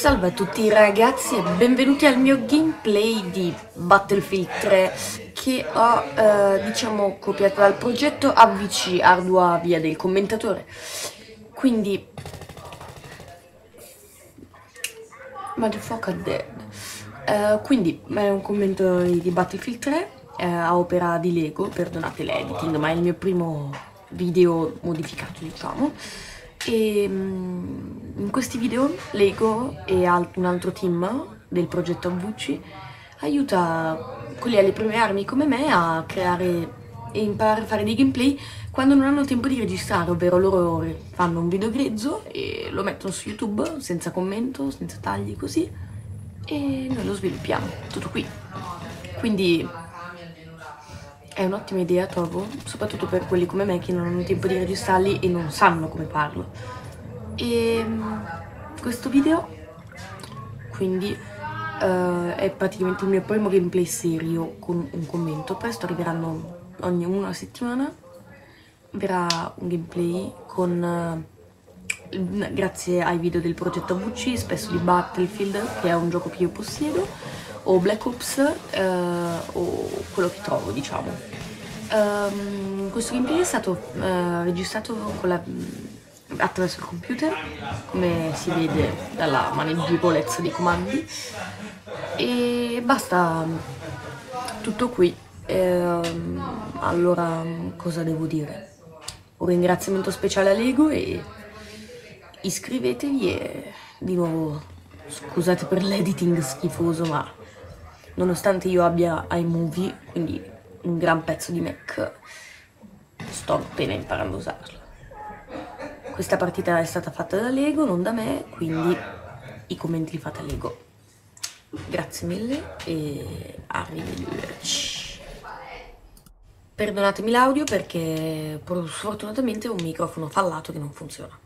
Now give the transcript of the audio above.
Salve a tutti ragazzi e benvenuti al mio gameplay di Battlefield 3 che ho, eh, diciamo, copiato dal progetto AVC Ardua Via del Commentatore. Quindi... Motherfucker dead. Uh, quindi è un commento di Battlefield 3 eh, a opera di Lego, perdonate l'editing, ma è il mio primo video modificato, diciamo. E mm, in questi video Lego e un altro team del progetto AVC aiuta quelli alle prime armi come me a creare e imparare a fare dei gameplay quando non hanno tempo di registrare, ovvero loro fanno un video grezzo e lo mettono su YouTube senza commento, senza tagli, così e noi lo sviluppiamo, tutto qui. Quindi è un'ottima idea, trovo, soprattutto per quelli come me che non hanno tempo di registrarli e non sanno come farlo. E mm, questo video, quindi, uh, è praticamente il mio primo gameplay serio con un commento. Presto arriveranno ogni una settimana, verrà un gameplay con... Uh, grazie ai video del progetto AVC, spesso di Battlefield, che è un gioco che io possiedo, o Black Ops eh, o quello che trovo diciamo um, questo gameplay è stato uh, registrato la, attraverso il computer come si vede dalla maneggevolezza dei comandi. E basta tutto qui. Ehm, allora cosa devo dire? Un ringraziamento speciale a Lego e iscrivetevi e di nuovo scusate per l'editing schifoso ma nonostante io abbia iMovie, quindi un gran pezzo di Mac, sto appena imparando a usarlo. Questa partita è stata fatta da Lego, non da me, quindi i commenti li fate a Lego. Grazie mille e arrivederci. Perdonatemi l'audio perché sfortunatamente ho un microfono fallato che non funziona.